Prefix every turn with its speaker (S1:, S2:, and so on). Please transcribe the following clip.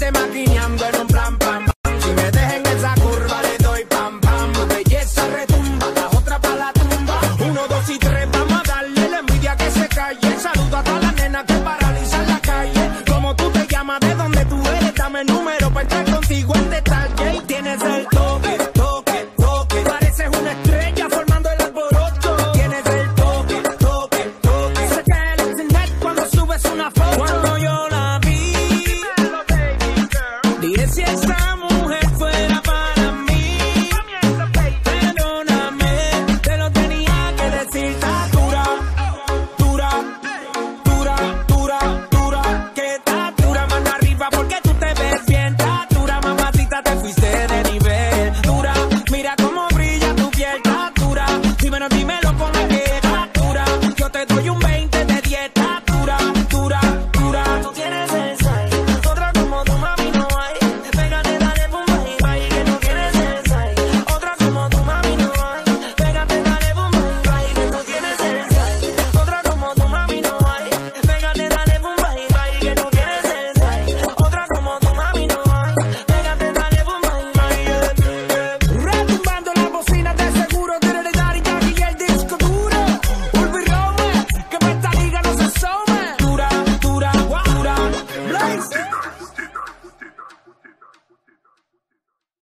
S1: Quédate maquillando en un plan pam. Si me dejen esa curva le doy pam pam. Belleza retumba, la otra pa' la tumba. Uno, dos y tres, vamos a darle la envidia que se calle. Saluda a